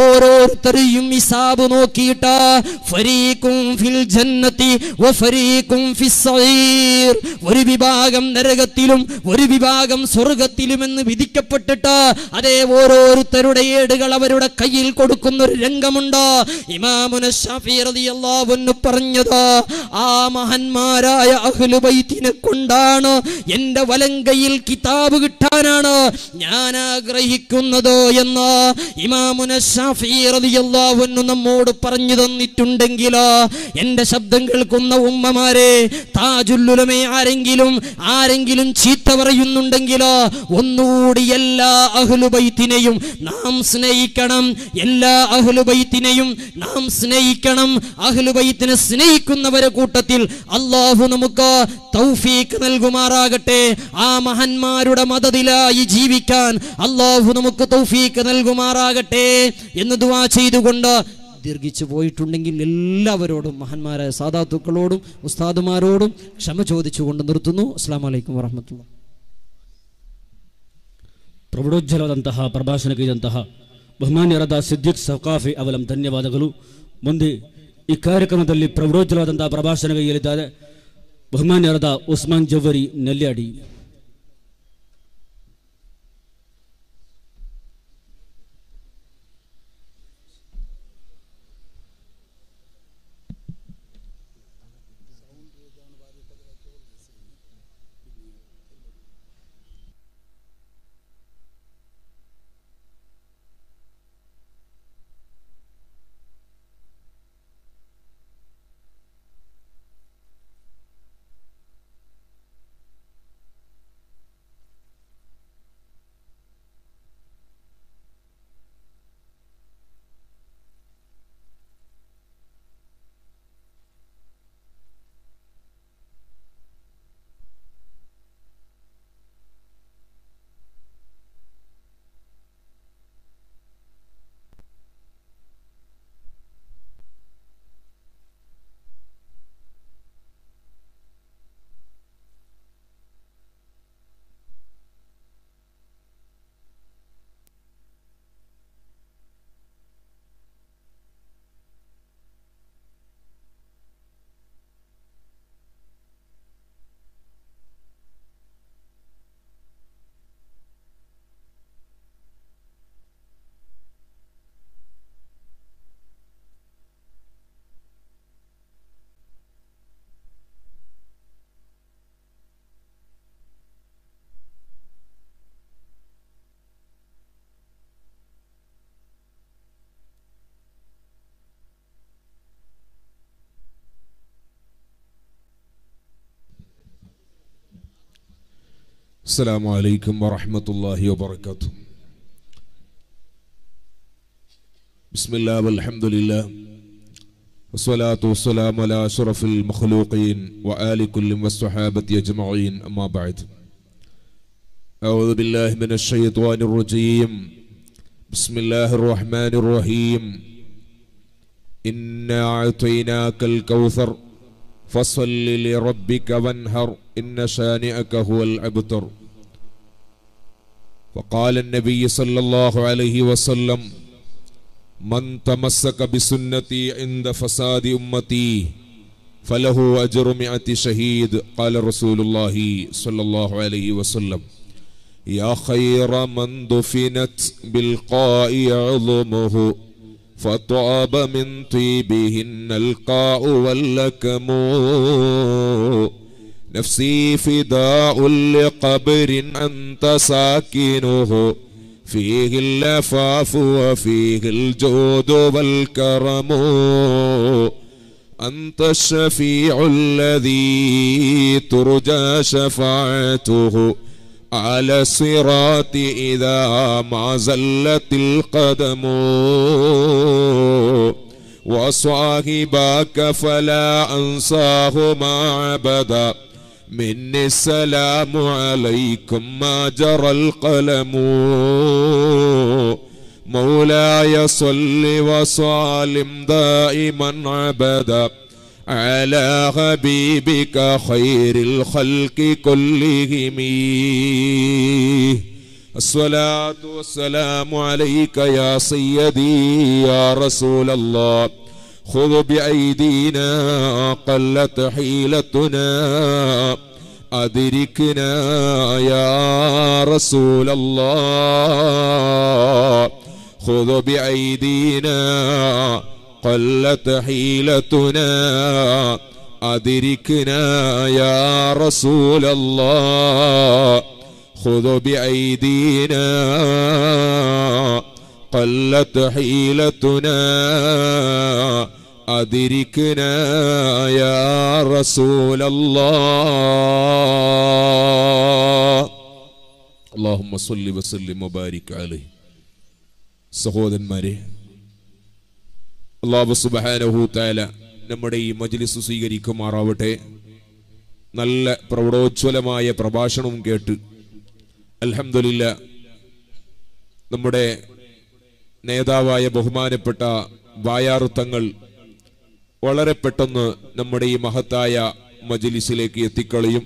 ഓരോരുത്തരെയും ഹിസാബ് നോക്കിയിട്ട്. ഫിൽ ജന്നത്തി ഫിസ്സഈർ ഒരു വിഭാഗം നരകത്തിലും ഒരു വിഭാഗം സ്വർഗത്തിലും എന്ന് വിധിക്കപ്പെട്ടിട്ട്. അതേ ഓരോരുത്തരുടെ ഏടുകൾ അവരുടെ കയ്യിൽ കൊടുക്കുന്ന ഒരു രംഗമുണ്ട്. ഇമാമുന ഷാഫി റളിയല്ലാഹു അൻഹു പറഞ്ഞത് ആ മഹാന്മാരായ അഹ്ലുബൈത്തിനെ കൊണ്ടാണ് എന്റെ വലങ്കയിൽ കിതാബ് കിട്ടാനാണ് ഞാൻ ആഗ്രഹിക്കുന്നത് എന്ന് ഇമാമുന നമ്മോട് പറഞ്ഞു തന്നിട്ടുണ്ടെങ്കിലോ എന്റെ ശബ്ദം കേൾക്കുന്ന ഉമ്മമാരെ താജുല്ലുലമേ ആരെങ്കിലും ആരെങ്കിലും ചീത്ത പറയുന്നുണ്ടെങ്കിലോ ഒന്നുകൂടി എല്ലാ അഹ്ലുബൈത്തിനെയും നാം സ്നേഹിക്കണം എല്ലാ അഹ്ലുബൈത്തിനെയും നാം സ്നേഹിക്കണം. അഹ്ലുബൈത്തിനെ സ്നേഹിക്കുന്നവരെ കൂട്ടത്തിൽ അള്ളാഹു നമുക്ക് തൗഫീഖ് നൽകുമാറാകട്ടെ. ആ മഹന്മാരുടെ മതത്തിലായി ജീവിക്കാൻ അള്ളാഹു നമുക്ക് തൗഫീഖ് നൽകുമാറാകട്ടെ. എന്ന് ദുവാ ചെയ്തുകൊണ്ട് ദീർഘിച്ചു പോയിട്ടുണ്ടെങ്കിൽ എല്ലാവരോടും മഹാന്മാരായ സാധാത്തുക്കളോടും ഉസ്താദുമാരോടും ക്ഷമ ചോദിച്ചുകൊണ്ട് നിർത്തുന്നു അസ്സാം വലൈക്കും വറഹമത്തുള്ള ಪ್ರೌಢೋಜ್ವಲವಾದಂತಹ ಪ್ರಭಾಷಣಗೈದಂತಹ ಬಹುಮಾನ್ಯರಾದ ಸಿದ್ದಿಕ್ ಸೌಕಾಫಿ ಅವಲಂ ಧನ್ಯವಾದಗಳು ಮುಂದೆ ಈ ಕಾರ್ಯಕ್ರಮದಲ್ಲಿ ಪ್ರೌಢೋಜ್ವಲವಾದಂತಹ ಪ್ರಭಾಷಣಗೈಯಲಿದ್ದಾರೆ ಬಹುಮಾನ್ಯರಾದ ಉಸ್ಮಾನ್ ಜವ್ವರಿ ನೆಲ್ಯಾಡಿ السلام عليكم ورحمة الله وبركاته. بسم الله والحمد لله والصلاة والسلام على أشرف المخلوقين وآل كل والصحابة أجمعين. أما بعد أعوذ بالله من الشيطان الرجيم. بسم الله الرحمن الرحيم. إنا أعطيناك الكوثر فصل لربك وانهر إن شانئك هو الأبتر. وقال النبي صلى الله عليه وسلم من تمسك بسنتي عند فساد أمتي فله أجر مئة شهيد. قال رسول الله صلى الله عليه وسلم يا خير من دفنت بالقاء عظمه فطاب من طيبهن القاء واللكم. نفسي فداء لقبر أنت ساكنه. فيه اللفاف وفيه الجود والكرم. أنت الشفيع الذي ترجى شفاعته. على الصراط إذا ما زلت القدم. وصاحباك فلا أنساهما عبدا مني السلام عليكم ما جرى القلم. مولاي صل وسلم دائما عبدا على حبيبك خير الخلق كلهم. الصلاة والسلام عليك يا سيدي يا رسول الله. خذ بأيدينا قلت حيلتنا. أدركنا يا رسول الله. خذ بأيدينا قلت حيلتنا. أدركنا يا رسول الله. خذ بأيدينا قلت حيلتنا. കാത്തിരിക്കുന്ന യാ റസൂലല്ലാ അള്ളാഹുമ്മ സല്ലി വസല്ലി മുബാരിക് അലൈഹി. സഹോദരന്മാരെ അള്ളാഹു സുബാനഹു നമ്മുടെ ഈ മജ്ലിസ് സ്വീകരിക്കുമാറാവട്ടെ. നല്ല പ്രൗഢോജ്വലമായ പ്രഭാഷണവും കേട്ട് അലഹമില്ല നമ്മുടെ നേതാവായ ബഹുമാനപ്പെട്ട വായാറുത്തങ്ങൾ വളരെ പെട്ടെന്ന് നമ്മുടെ ഈ മഹത്തായ മജിലിസിലേക്ക് എത്തിക്കളയും.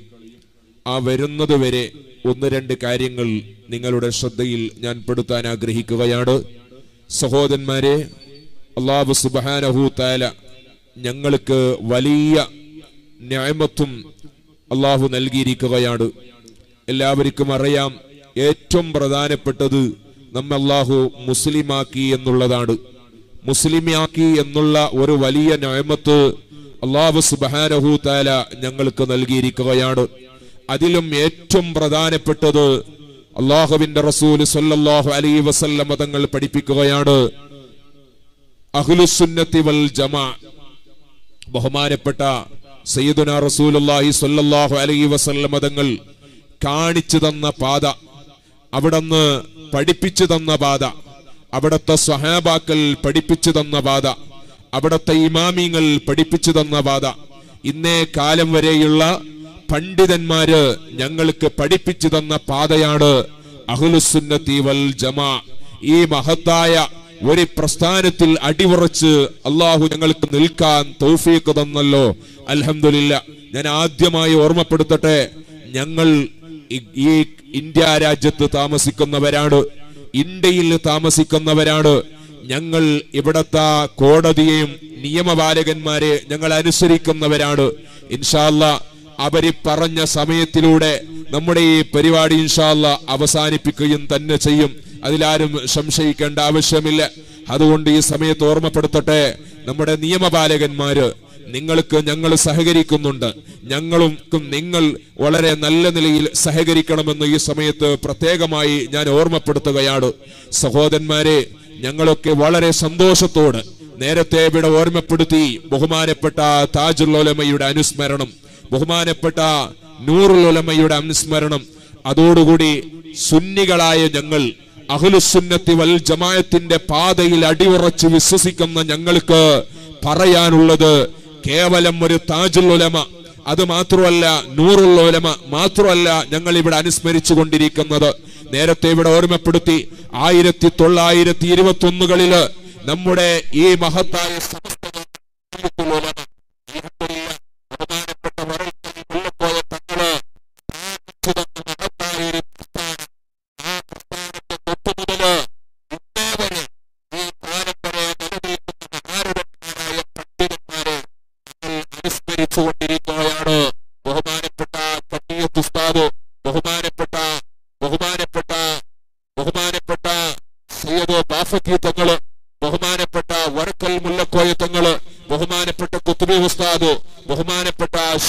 ആ വരുന്നതുവരെ ഒന്ന് രണ്ട് കാര്യങ്ങൾ നിങ്ങളുടെ ശ്രദ്ധയിൽ ഞാൻ പെടുത്താൻ ആഗ്രഹിക്കുകയാണ്. സഹോദരന്മാരെ അള്ളാഹു താല ഞങ്ങൾക്ക് വലിയ ന്യായമത്വം അള്ളാഹു നൽകിയിരിക്കുകയാണ്. എല്ലാവർക്കും അറിയാം ഏറ്റവും പ്രധാനപ്പെട്ടത് നമ്മ അള്ളാഹു മുസ്ലിമാക്കി എന്നുള്ളതാണ്. മുസ്ലിമാക്കി എന്നുള്ള ഒരു വലിയ ന്യായമത്ത് അള്ളാഹു സുബാനഹു താല ഞങ്ങൾക്ക് നൽകിയിരിക്കുകയാണ്. അതിലും ഏറ്റവും പ്രധാനപ്പെട്ടത് അള്ളാഹുവിന്റെ റസൂൽ സല്ലാഹു അലൈ വസല്ല മതങ്ങൾ പഠിപ്പിക്കുകയാണ്. അഹ്ലുസുന്നത്തി വൽ ജമാ. ബഹുമാനപ്പെട്ട സയ്യിദുന റസൂലുള്ളാഹി സ്വല്ലല്ലാഹു അലൈഹി വസല്ല മതങ്ങൾ കാണിച്ചു തന്ന പാത അവിടുന്ന് പഠിപ്പിച്ചു തന്ന പാത അവിടുത്തെ സഹാബാക്കൾ പഠിപ്പിച്ചു തന്ന പാത അവിടത്തെ ഇമാമിങ്ങൾ പഠിപ്പിച്ചു തന്ന പാത ഇന്നേ കാലം വരെയുള്ള പണ്ഡിതന്മാര് ഞങ്ങൾക്ക് പഠിപ്പിച്ചു തന്ന പാതയാണ് അഹ്ലുസുന്നത്തി വൽ ജമാ. ഈ മഹത്തായ ഒരു പ്രസ്ഥാനത്തിൽ അടിയുറച്ച് അള്ളാഹു ഞങ്ങൾക്ക് നിൽക്കാൻ തൗഫീക്ക് തന്നല്ലോ. അലഹമില്ല ഞാൻ ആദ്യമായി ഓർമ്മപ്പെടുത്തട്ടെ ഞങ്ങൾ ഈ ഇന്ത്യ രാജ്യത്ത് താമസിക്കുന്നവരാണ്. ഇന്ത്യയിൽ താമസിക്കുന്നവരാണ്. ഞങ്ങൾ ഇവിടത്തെ കോടതിയെയും നിയമപാലകന്മാരെ ഞങ്ങൾ അനുസരിക്കുന്നവരാണ്. ഇൻഷാല്ല അവർ പറഞ്ഞ സമയത്തിലൂടെ നമ്മുടെ ഈ പരിപാടി ഇൻഷാല്ല അവസാനിപ്പിക്കുകയും തന്നെ ചെയ്യും. അതിലാരും സംശയിക്കേണ്ട ആവശ്യമില്ല. അതുകൊണ്ട് ഈ സമയത്ത് ഓർമ്മപ്പെടുത്തട്ടെ നമ്മുടെ നിയമപാലകന്മാര് നിങ്ങൾക്ക് ഞങ്ങൾ സഹകരിക്കുന്നുണ്ട്. ഞങ്ങൾക്കും നിങ്ങൾ വളരെ നല്ല നിലയിൽ സഹകരിക്കണമെന്ന് ഈ സമയത്ത് പ്രത്യേകമായി ഞാൻ ഓർമ്മപ്പെടുത്തുകയാണ്. സഹോദരന്മാരെ ഞങ്ങളൊക്കെ വളരെ സന്തോഷത്തോട് നേരത്തെ ഇവിടെ ഓർമ്മപ്പെടുത്തി ബഹുമാനപ്പെട്ട താജുലോലമയുടെ അനുസ്മരണം ബഹുമാനപ്പെട്ട നൂറുലോലമയുടെ അനുസ്മരണം അതോടുകൂടി സുന്നികളായ ഞങ്ങൾ അഹ്ലുസുന്നത്തി വൽ ജമായത്തിന്റെ പാതയിൽ അടിയുറച്ച് വിശ്വസിക്കുന്ന ഞങ്ങൾക്ക് പറയാനുള്ളത് കേവലം ഒരു താജുൽ ഉലമ. അത് മാത്രമല്ല നൂറുള്ള ഉലമ മാത്രമല്ല ഞങ്ങൾ ഇവിടെ അനുസ്മരിച്ചു കൊണ്ടിരിക്കുന്നത്. നേരത്തെ ഇവിടെ ഓർമ്മപ്പെടുത്തി ആയിരത്തി തൊള്ളായിരത്തി ഇരുപത്തി ഒന്നുകളിൽ നമ്മുടെ ഈ മഹത്തായ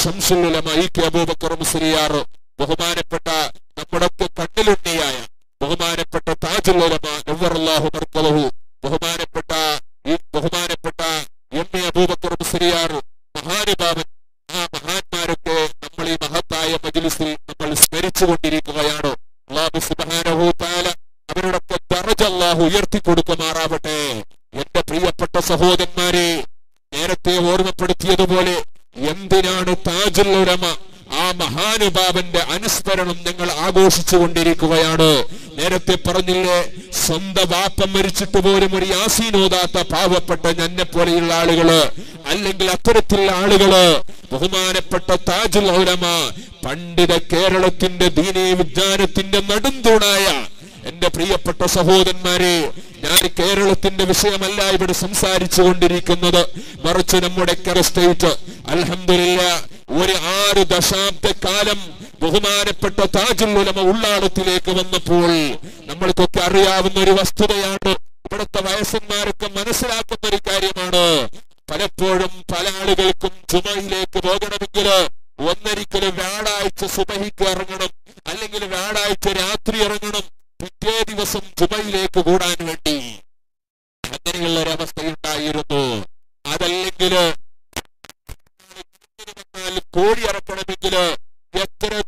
ഷംസുൽ ഇ അബൂബക്കർ മുസ്ലിയാർ ബഹുമാനപ്പെട്ട നമ്മുടെ കണ്ണിലുണ്ണിയായ ബഹുമാനപ്പെട്ട താജുലമ ഉലമ നവ്വറല്ലാഹു മർക്കലഹു ബഹുമാനപ്പെട്ട ഈ ബഹുമാനപ്പെട്ട എം എ അബൂബക്കർ മുസ്ലിയാർ മഹാനുഭാവൻ ആ മഹാന്മാരൊക്കെ നമ്മൾ ഈ മഹത്തായ മജ്ലിസിൽ നമ്മൾ സ്മരിച്ചു കൊണ്ടിരിക്കുകയാണ് സുബ്ഹാനഹു താല അവരുടെയൊക്കെ ദറജ അല്ലാഹു ഉയർത്തി കൊടുക്കുമാറാവട്ടെ എന്റെ പ്രിയപ്പെട്ട സഹോദരന്മാരെ ആഘോഷിച്ചു കൊണ്ടിരിക്കുകയാണ് നേരത്തെ പറഞ്ഞില്ലേ സ്വന്തം വാപ്പ മരിച്ചിട്ട് പോലും ഒരു യാസീനോദാത്ത പാവപ്പെട്ട ഞെ പോലെയുള്ള ആളുകൾ അല്ലെങ്കിൽ അത്തരത്തിലുള്ള ആളുകൾ ബഹുമാനപ്പെട്ട താജുൽ ഔലമ പണ്ഡിത കേരളത്തിന്റെ ദീനീ വിജ്ഞാനത്തിന്റെ നടുന്തൂണായ എന്റെ പ്രിയപ്പെട്ട സഹോദരന്മാരെ ഞാൻ കേരളത്തിന്റെ വിഷയമല്ല ഇവിടെ സംസാരിച്ചു കൊണ്ടിരിക്കുന്നത് മറിച്ച് നമ്മുടെ കെറ സ്റ്റേറ്റ് അലഹമില്ല ഒരു ആറ് ദശാബ്ദ കാലം ബഹുമാനപ്പെട്ട താജുൽ ഉലമ ഉള്ളാടത്തിലേക്ക് വന്നപ്പോൾ നമ്മൾക്കൊക്കെ അറിയാവുന്ന ഒരു വസ്തുതയാണ്. ഇവിടുത്തെ വയസ്സന്മാരൊക്കെ മനസ്സിലാക്കുന്ന ഒരു കാര്യമാണ്. പലപ്പോഴും പല ആളുകൾക്കും ചുമയിലേക്ക് പോകണമെങ്കിൽ ഒന്നരിക്കലും വ്യാഴാഴ്ച സുബഹിക്ക് ഇറങ്ങണം. അല്ലെങ്കിൽ വ്യാഴാഴ്ച രാത്രി ഇറങ്ങണം. പിറ്റേ ദിവസം ചുമയിലേക്ക് കൂടാൻ വേണ്ടി. അങ്ങനെയുള്ള ഒരവസ്ഥയുണ്ടായിരുന്നു അതല്ലെങ്കിൽ കോഴി ഇറക്കണമെങ്കിൽ എത്ര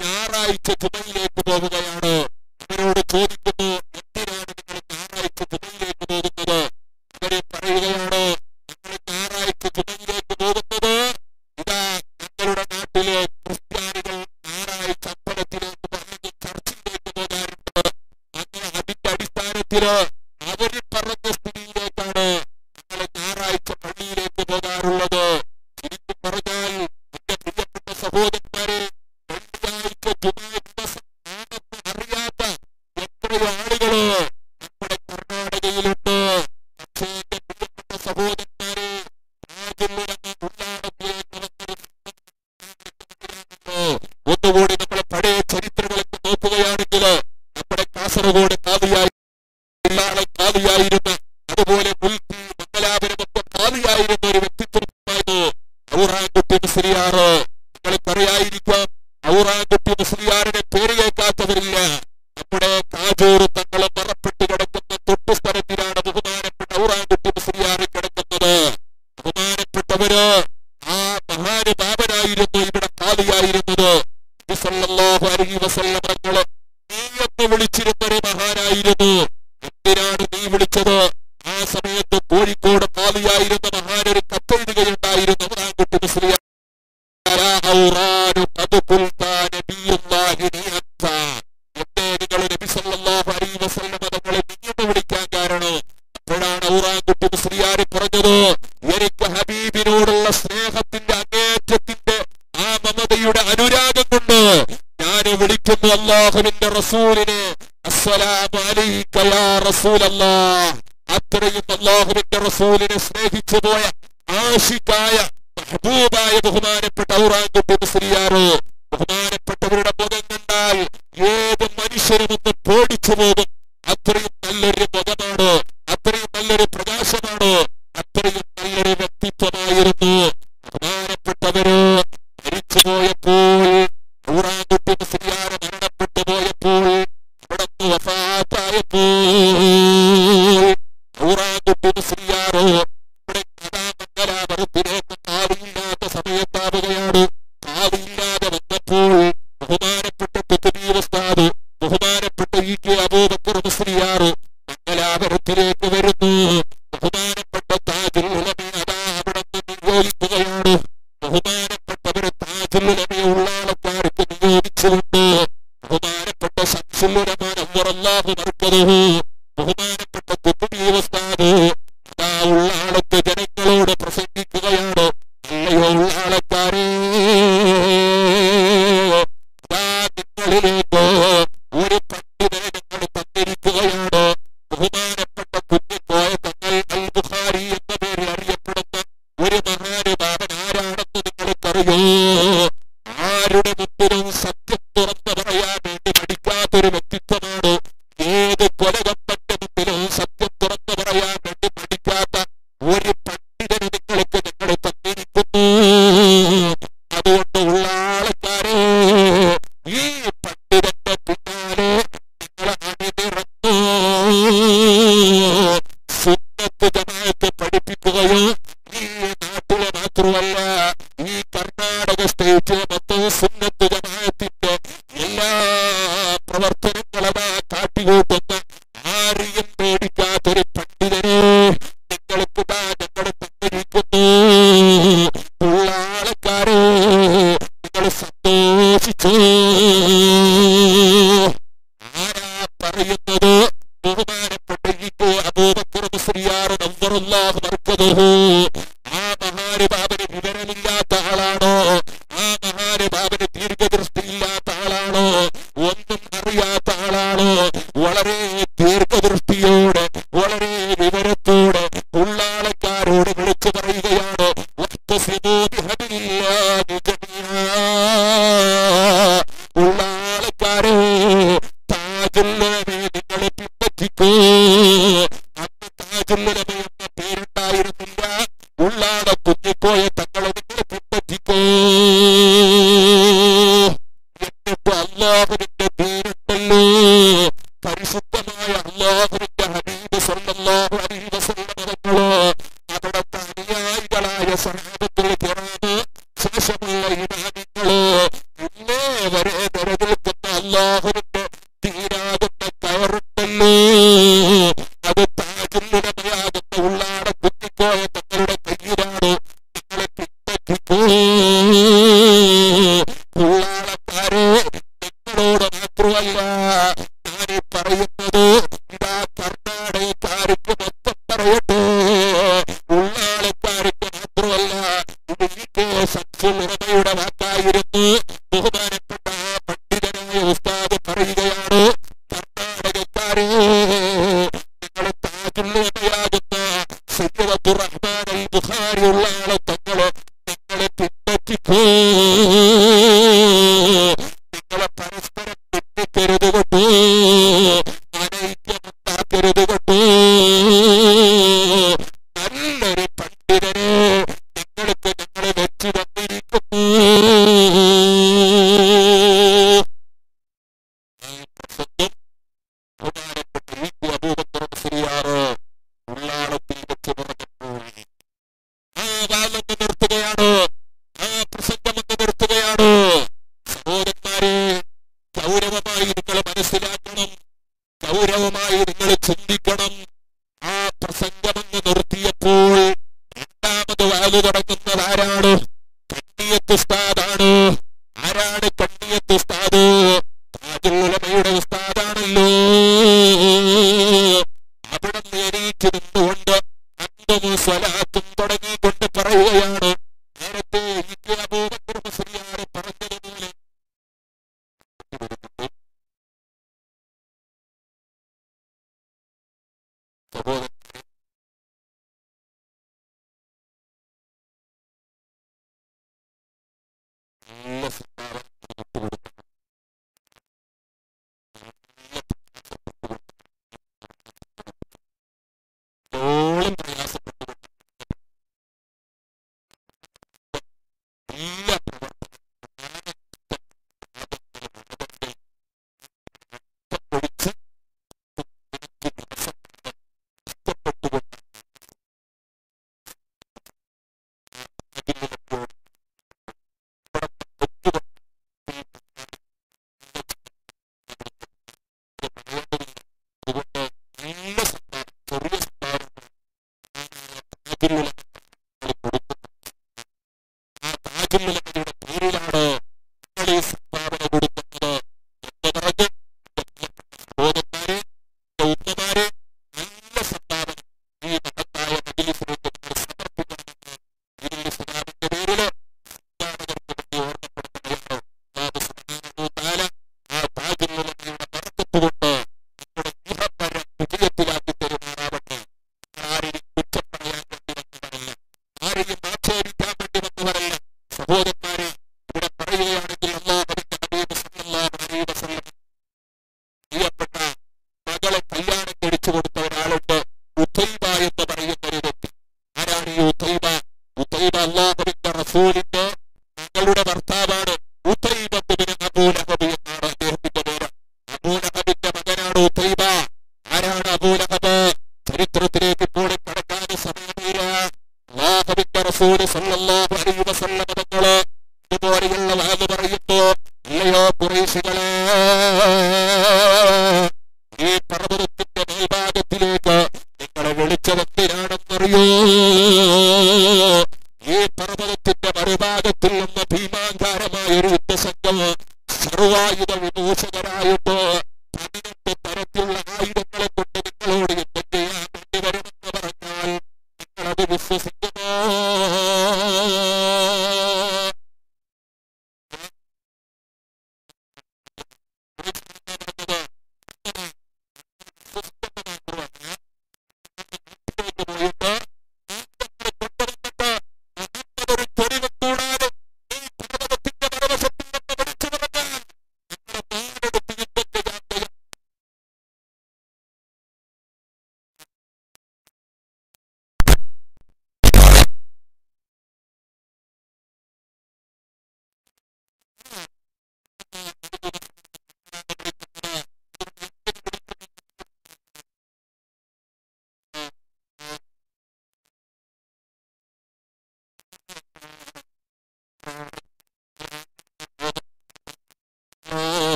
ഞായറാഴ്ച തുമയിലെ കാസർഗോഡ് നമ്മുടെ പഴയ ചരിത്രങ്ങളൊക്കെ നോക്കുകയാണെങ്കിൽ നമ്മുടെ കാസർഗോഡ് അള്ളാഹുവിന്റെ റസൂലിനെ. അത്രയും അള്ളാഹുവിന്റെ റസൂലിനെ സ്നേഹിച്ചു പോയ ആഷിക്കായ മെഹബൂബായ ബഹുമാനപ്പെട്ട ഔറാങ്കുട്ടി മുസ്ലിയാറോ City Lily. Tajumari, Tajumari, the Galapagos. probabilidad para The കയ്യാണിക്ക് എടുത്തു കൊടുത്ത